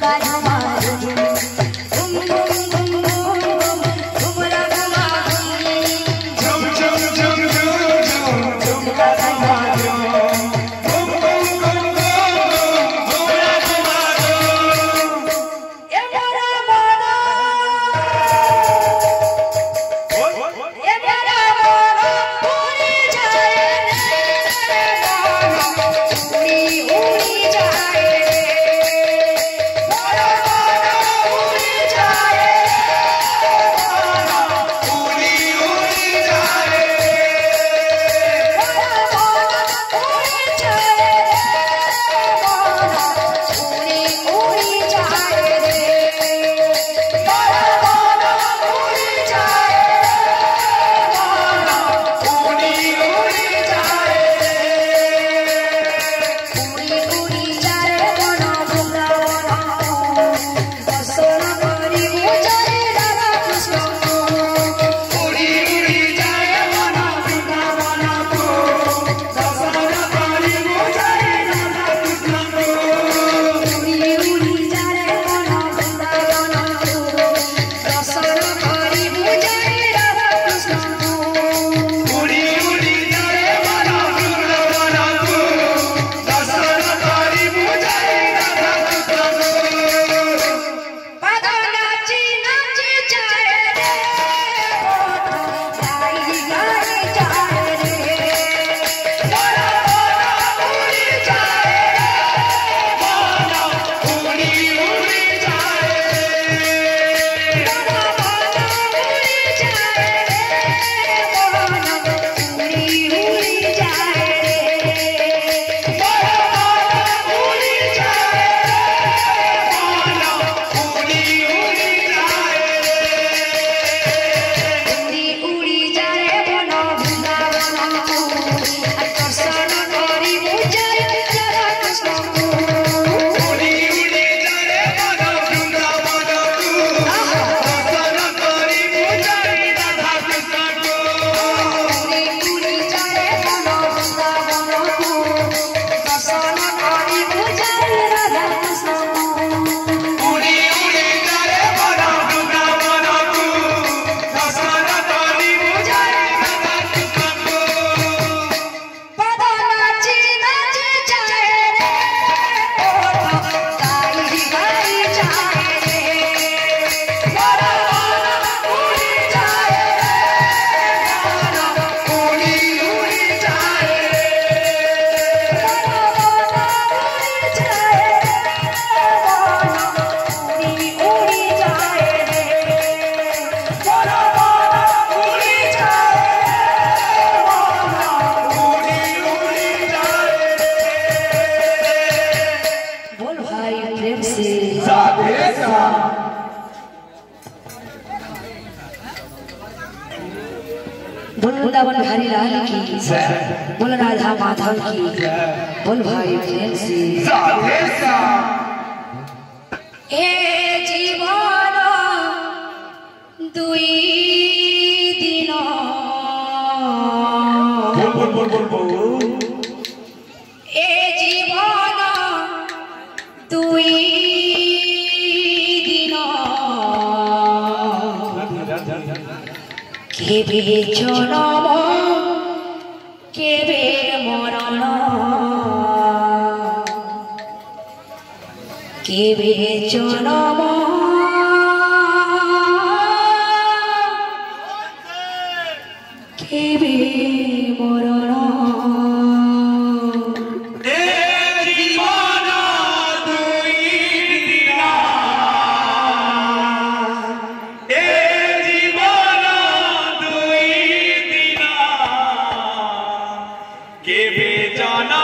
Bye, bye, bye. बोल वृंदावन बिहारी लाल की बोल राधा माधव की बोल भाई प्रेम से हे জীবন দুই দিন বল বল বল বল কেবে জনম কেবে মরণ কেবে জনম কেবে মরণ কে বে জানা